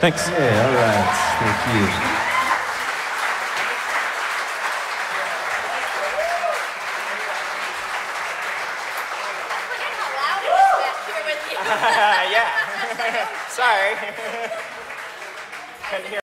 Thanks. Yeah, all right. Thank you. yeah. Sorry. Couldn't hear.